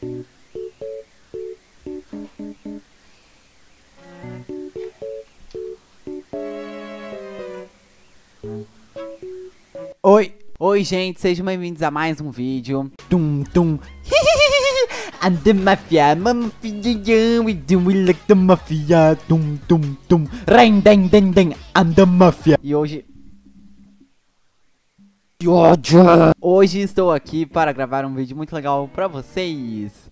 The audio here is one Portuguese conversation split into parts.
Oi, oi gente, sejam bem-vindos a mais um vídeo. Tum tum. The mafia, mama filha, we do we like the mafia. Tum tum tum. Ding ding ding. I'm the mafia. E hoje que ódio! Hoje estou aqui para gravar um vídeo muito legal pra vocês.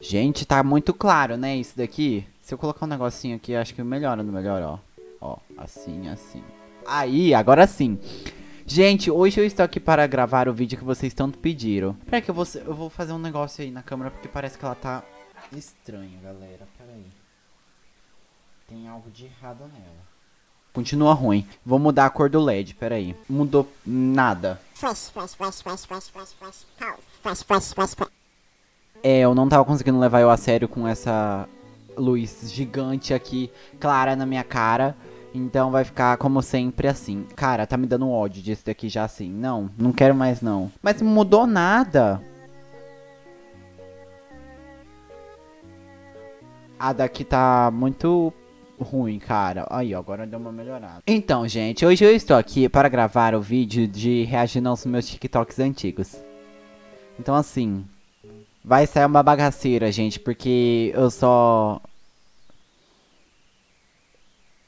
Gente, tá muito claro, né, isso daqui. Se eu colocar um negocinho aqui, acho que melhora, não melhora, ó. Ó, assim, assim. Aí, agora sim. Gente, hoje eu estou aqui para gravar o vídeo que vocês tanto pediram. Peraí que eu vou, eu vou fazer um negócio aí na câmera porque parece que ela tá estranha, galera. Peraí. Tem algo de errado nela. Continua ruim. Vou mudar a cor do LED, peraí. Mudou nada. É, eu não tava conseguindo levar eu a sério com essa luz gigante aqui, clara na minha cara. Então vai ficar como sempre assim. Cara, tá me dando ódio disso daqui já assim. Não, não quero mais não. Mas não mudou nada. A daqui tá muito ruim, cara. Aí, ó, agora deu uma melhorada. Então, gente, hoje eu estou aqui para gravar o vídeo de reagindo aos meus TikToks antigos. Então, assim, vai sair uma bagaceira, gente, porque eu só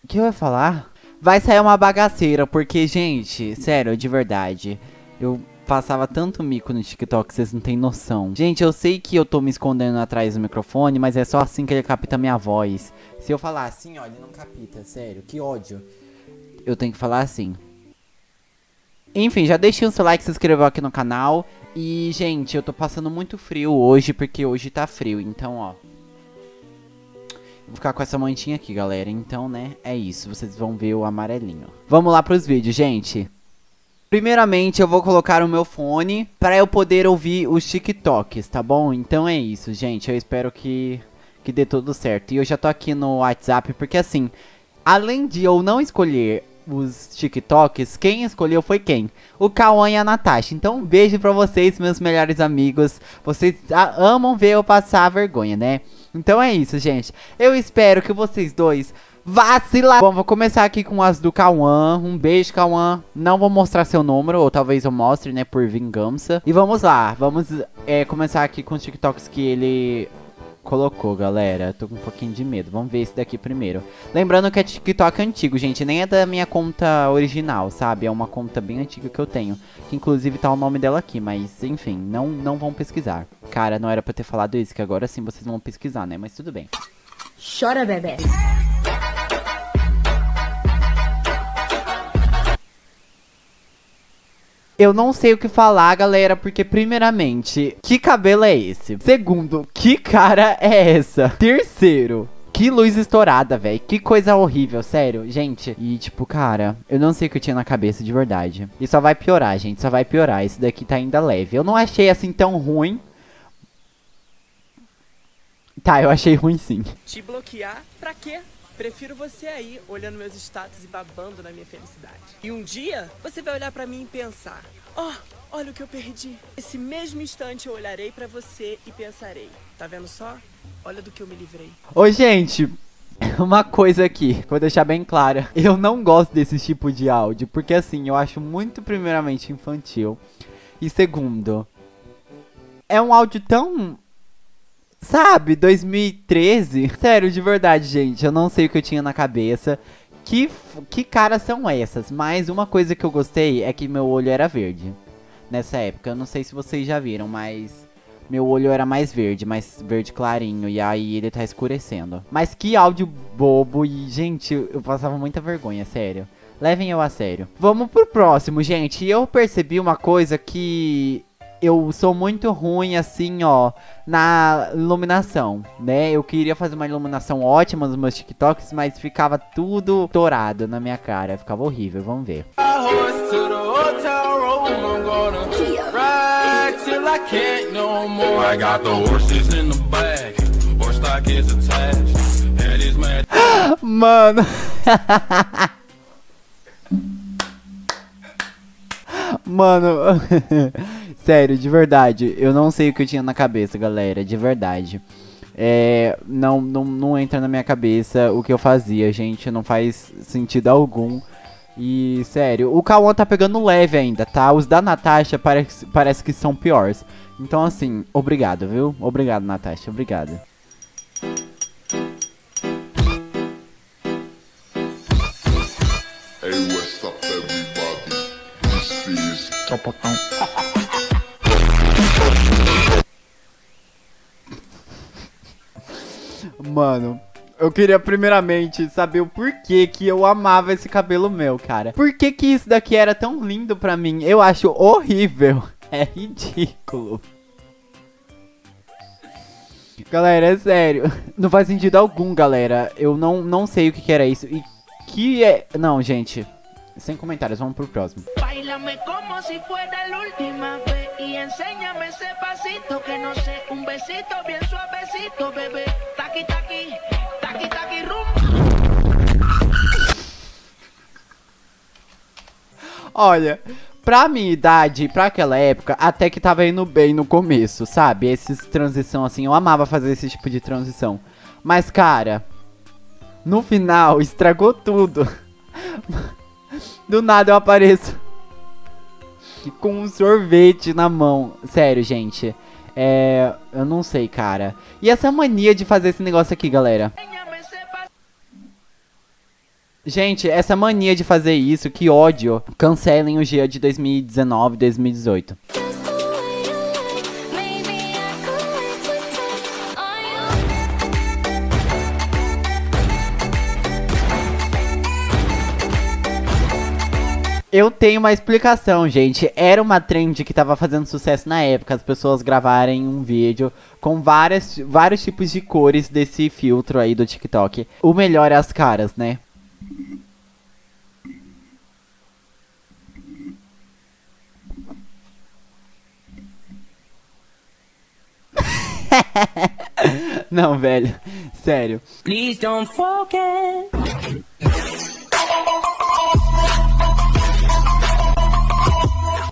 o que eu ia falar? Vai sair uma bagaceira, porque, gente, sério, de verdade. Eu passava tanto mico no TikTok, vocês não têm noção. Gente, eu sei que eu tô me escondendo atrás do microfone, mas é só assim que ele capta minha voz. Se eu falar assim, ó, ele não capta, sério, que ódio. Eu tenho que falar assim. Enfim, já deixei o seu like, se inscreveu aqui no canal. E, gente, eu tô passando muito frio hoje, porque hoje tá frio, então, ó. Vou ficar com essa mantinha aqui, galera. Então, né, é isso. Vocês vão ver o amarelinho. Vamos lá pros vídeos, gente. Primeiramente, eu vou colocar o meu fone para eu poder ouvir os TikToks, tá bom? Então é isso, gente. Eu espero que, que dê tudo certo. E eu já tô aqui no WhatsApp, porque assim, além de eu não escolher os TikToks, quem escolheu foi quem? O Cauã e a Natasha. Então, um beijo pra vocês, meus melhores amigos. Vocês amam ver eu passar vergonha, né? Então é isso, gente. Eu espero que vocês dois vacilar. Bom, vou começar aqui com as do Cauã. Um beijo, Cauã. Não vou mostrar seu número, ou talvez eu mostre, né, por vingança. E vamos lá, vamos é, começar aqui com os TikToks que ele colocou, galera. Tô com um pouquinho de medo. Vamos ver esse daqui primeiro. Lembrando que é TikTok antigo, gente. Nem é da minha conta original, sabe? É uma conta bem antiga que eu tenho. Que inclusive tá o nome dela aqui. Mas, enfim, não, não vão pesquisar. Cara, não era pra ter falado isso, que agora sim vocês vão pesquisar, né? Mas tudo bem. Chora, bebê. Eu não sei o que falar, galera, porque primeiramente, que cabelo é esse? Segundo, que cara é essa? Terceiro, que luz estourada, velho. Que coisa horrível, sério. Gente, e tipo, cara, eu não sei o que eu tinha na cabeça de verdade. E só vai piorar, gente, só vai piorar. Esse daqui tá ainda leve. Eu não achei assim tão ruim. Tá, eu achei ruim sim. Te bloquear pra quê? Prefiro você aí, olhando meus status e babando na minha felicidade. E um dia, você vai olhar para mim e pensar: "Ó, oh, olha o que eu perdi". Esse mesmo instante eu olharei para você e pensarei: "Tá vendo só? Olha do que eu me livrei". Ô, gente, uma coisa aqui, vou deixar bem clara. Eu não gosto desse tipo de áudio, porque assim, eu acho muito primeiramente infantil. E segundo, é um áudio tão Sabe, 2013? Sério, de verdade, gente, eu não sei o que eu tinha na cabeça. Que, que caras são essas? Mas uma coisa que eu gostei é que meu olho era verde. Nessa época, eu não sei se vocês já viram, mas meu olho era mais verde, mais verde clarinho, e aí ele tá escurecendo. Mas que áudio bobo, e gente, eu passava muita vergonha, sério. Levem eu a sério. Vamos pro próximo, gente. Eu percebi uma coisa que eu sou muito ruim assim, ó, na iluminação, né? Eu queria fazer uma iluminação ótima nos meus TikToks, mas ficava tudo dourado na minha cara, ficava horrível, vamos ver. Mano. Mano. Sério, de verdade. Eu não sei o que eu tinha na cabeça, galera. De verdade. É, não, não, não entra na minha cabeça o que eu fazia, gente. Não faz sentido algum. E, sério, o Kawan tá pegando leve ainda, tá? Os da Natasha parece, parece que são piores. Então, assim, obrigado, viu? Obrigado, Natasha. Obrigado. Hey, what's up, everybody? This is Tropotão. Mano, eu queria primeiramente saber o porquê que eu amava esse cabelo meu, cara. Por que que isso daqui era tão lindo pra mim? Eu acho horrível. É ridículo. Galera, é sério. Não faz sentido algum, galera. Eu não, não sei o que, que era isso. E que é... Não, gente. Sem comentários, vamos pro próximo. Bailame como si fuera la última vez y enséñame ese pasito que no sé, un besito bien suavecito, bebé. Taqui taqui, taqui taqui rumba. Olha, pra minha idade, pra aquela época, até que tava indo bem no começo, sabe? Esses transição assim, eu amava fazer esse tipo de transição. Mas, cara, no final estragou tudo. Do nada eu apareço com um sorvete na mão. Sério, gente. É. Eu não sei, cara. E essa mania de fazer esse negócio aqui, galera? Gente, essa mania de fazer isso, que ódio. Cancelem o dia de 2019, 2018. Eu tenho uma explicação, gente. Era uma trend que tava fazendo sucesso na época, as pessoas gravarem um vídeo com várias, vários tipos de cores desse filtro aí do TikTok. O melhor é as caras, né? Não, velho. Sério. Please don't forget.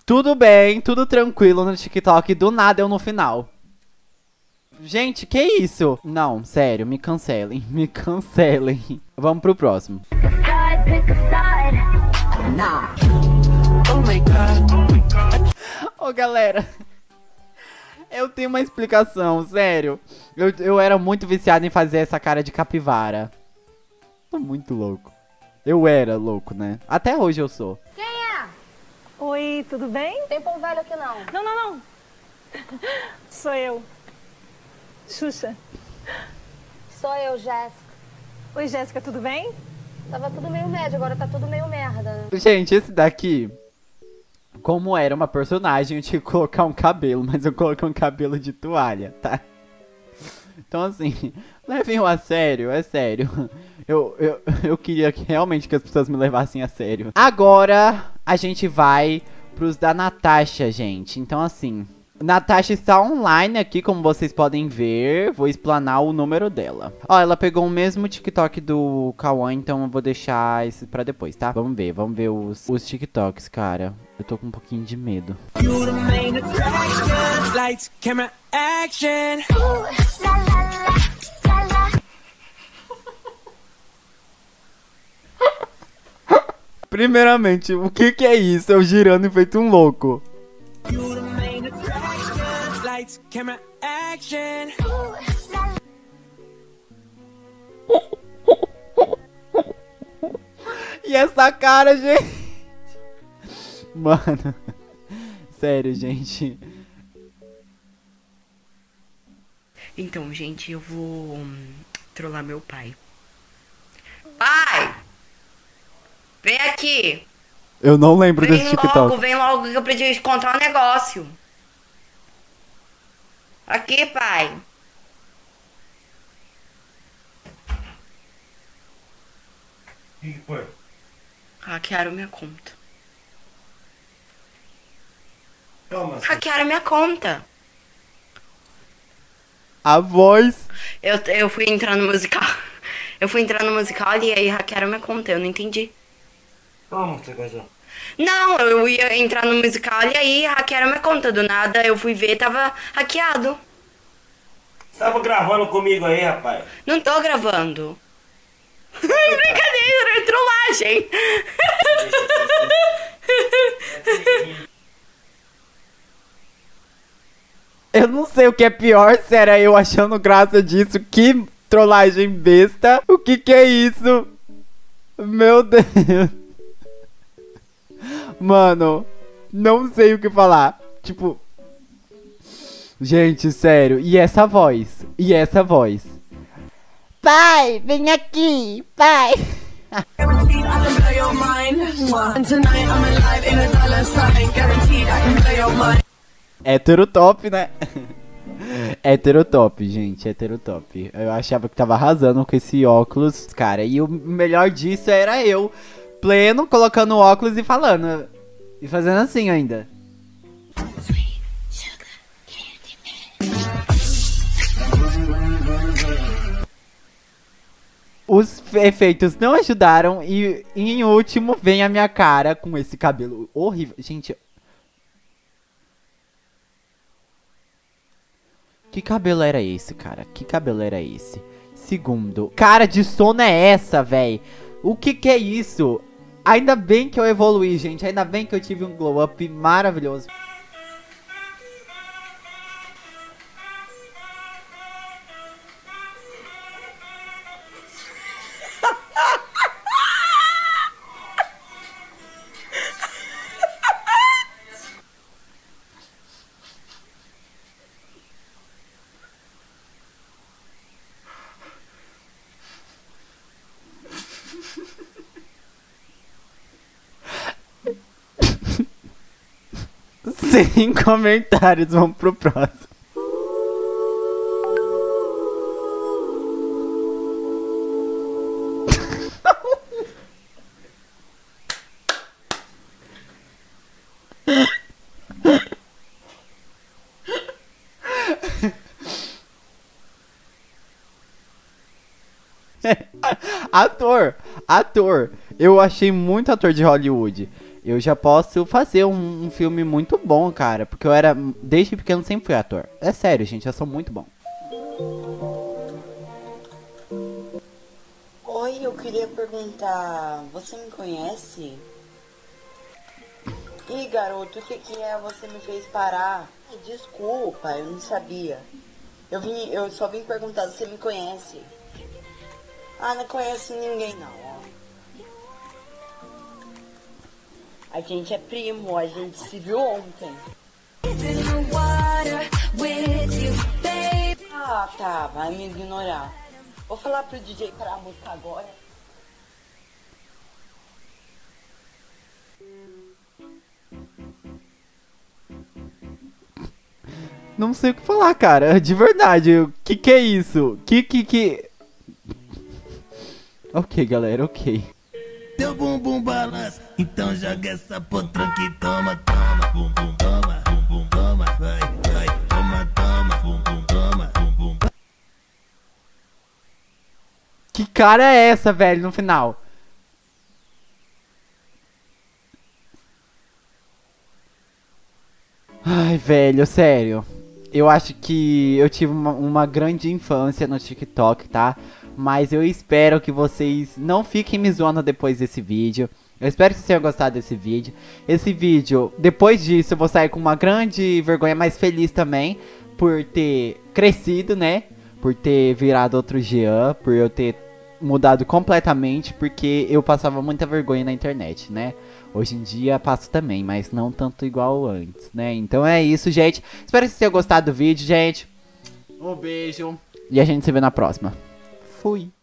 Tudo bem, tudo tranquilo no TikTok, do nada eu no final. Gente, que isso? Não, sério, me cancelem, me cancelem. Vamos pro próximo. Ô galera, eu tenho uma explicação, sério. Eu, eu era muito viciado em fazer essa cara de capivara. Tô muito louco. Eu era louco, né? Até hoje eu sou. Oi, tudo bem? Tem pão velho aqui não. Não, não, não. Sou eu. Xuxa. Sou eu, Jéssica. Oi, Jéssica, tudo bem? Tava tudo meio médio, agora tá tudo meio merda. Gente, esse daqui, como era uma personagem, eu tinha que colocar um cabelo, mas eu coloquei um cabelo de toalha, tá? Então assim, levem-o a sério, é sério. Eu, eu, eu queria que realmente que as pessoas me levassem a sério. Agora a gente vai pros da Natasha, gente. Então assim, Natasha está online aqui, como vocês podem ver. Vou explanar o número dela. Ó, ela pegou o mesmo TikTok do Kawan, então eu vou deixar esse pra depois, tá? Vamos ver, vamos ver os, os TikToks, cara. Eu tô com um pouquinho de medo. Lights, camera, action. Primeiramente, o que que é isso? Eu girando feito um louco. E essa cara, gente? Mano. Sério, gente. Então, gente, eu vou hum, trollar meu pai. Pai! Vem aqui! Eu não lembro Vem desse logo, TikTok. vem logo que eu preciso te contar um negócio. Aqui, pai. O que foi? Hackearam minha conta. Calma. Hackearam minha conta. A voz. Eu, eu fui entrar no musical. Eu fui entrar no musical e aí hackearam minha conta. Eu não entendi. Calma, você coisa. Não, eu ia entrar no musical e aí hackearam minha conta. Do nada eu fui ver tava hackeado. Você tava gravando comigo aí, rapaz? Não tô gravando. Brincadeira, é trollagem. Eu não sei o que é pior, se era eu achando graça disso. Que trollagem besta. O que que é isso? Meu Deus. Mano, não sei o que falar. Tipo. Gente, sério. E essa voz? E essa voz? Pai, vem aqui, pai. Hétero top, né? Hétero top, gente, hétero top. Eu achava que tava arrasando com esse óculos, cara. E o melhor disso era eu, pleno, colocando óculos e falando. E fazendo assim ainda. Os efeitos não ajudaram e em último vem a minha cara com esse cabelo horrível. Gente, Que cabelo era esse, cara? Que cabelo era esse? Segundo, cara de sono é essa, véi? O que que é isso? Ainda bem que eu evoluí, gente. Ainda bem que eu tive um glow up maravilhoso. Sem comentários, vamos pro próximo. ator, ator. Eu achei muito ator de Hollywood. Eu já posso fazer um, um filme muito bom, cara. Porque eu era, desde pequeno, sempre fui ator. É sério, gente, eu sou muito bom. Oi, eu queria perguntar, você me conhece? Ih, garoto, o que que é? Você me fez parar. Desculpa, eu não sabia. Eu vim, eu só vim perguntar se você me conhece. Ah, não conheço ninguém não, A gente é primo, a gente se viu ontem. Ah, tá, vai me ignorar. Vou falar pro DJ parar a música agora. Não sei o que falar, cara. De verdade. O que que é isso? Que que que... Ok, galera, ok. Teu bumbum balança, então joga essa potranca e toma, toma, bumbum, toma, bumbum, toma, vai, vai, toma, toma, bumbum, toma, bumbum. Que cara é essa, velho, no final? Ai, velho, sério. Eu acho que eu tive uma, uma grande infância no TikTok, tá? Mas eu espero que vocês não fiquem me zoando depois desse vídeo. Eu espero que vocês tenham gostado desse vídeo. Esse vídeo, depois disso, eu vou sair com uma grande vergonha, mas feliz também. Por ter crescido, né? Por ter virado outro Jean. Por eu ter mudado completamente. Porque eu passava muita vergonha na internet, né? Hoje em dia passo também, mas não tanto igual antes, né? Então é isso, gente. Espero que vocês tenham gostado do vídeo, gente. Um beijo. E a gente se vê na próxima. Fui.